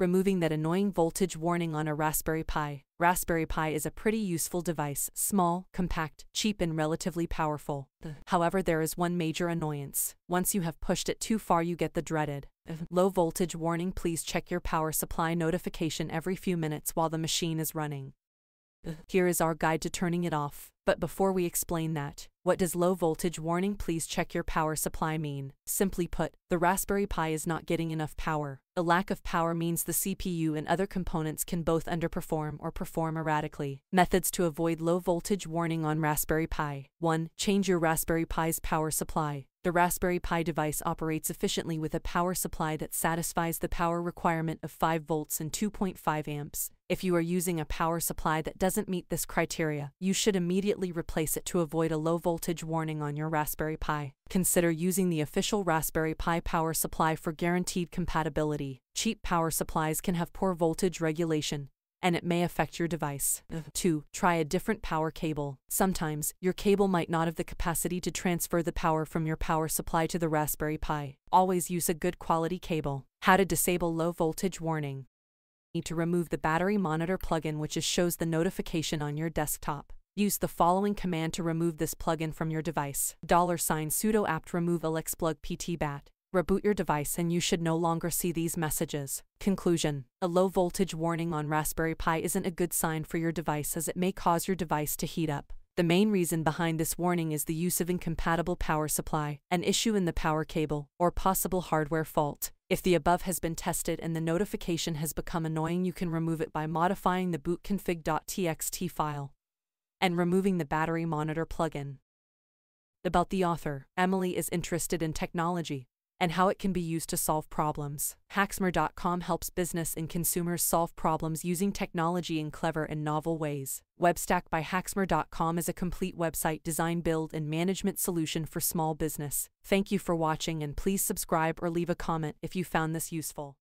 Removing that annoying voltage warning on a Raspberry Pi. Raspberry Pi is a pretty useful device, small, compact, cheap and relatively powerful. However, there is one major annoyance. Once you have pushed it too far you get the dreaded low voltage warning please check your power supply notification every few minutes while the machine is running. Here is our guide to turning it off. But before we explain that, what does low voltage warning please check your power supply mean? Simply put, the Raspberry Pi is not getting enough power. A lack of power means the CPU and other components can both underperform or perform erratically. Methods to avoid low voltage warning on Raspberry Pi 1. Change your Raspberry Pi's power supply. The Raspberry Pi device operates efficiently with a power supply that satisfies the power requirement of 5 volts and 2.5 amps. If you are using a power supply that doesn't meet this criteria, you should immediately replace it to avoid a low voltage warning on your Raspberry Pi. Consider using the official Raspberry Pi power supply for guaranteed compatibility. Cheap power supplies can have poor voltage regulation, and it may affect your device. 2. Try a different power cable. Sometimes, your cable might not have the capacity to transfer the power from your power supply to the Raspberry Pi. Always use a good quality cable. How to disable low voltage warning. Need to remove the battery monitor plugin which is shows the notification on your desktop. Use the following command to remove this plugin from your device. Sign sudo apt remove lxplug ptbatt reboot your device and you should no longer see these messages. Conclusion A low voltage warning on Raspberry Pi isn't a good sign for your device as it may cause your device to heat up. The main reason behind this warning is the use of incompatible power supply, an issue in the power cable, or possible hardware fault. If the above has been tested and the notification has become annoying you can remove it by modifying the bootconfig.txt file and removing the battery monitor plugin. About the author, Emily is interested in technology, and how it can be used to solve problems. Haxmor.com helps business and consumers solve problems using technology in clever and novel ways. Webstack by Haxmor.com is a complete website design, build, and management solution for small business. Thank you for watching and please subscribe or leave a comment if you found this useful.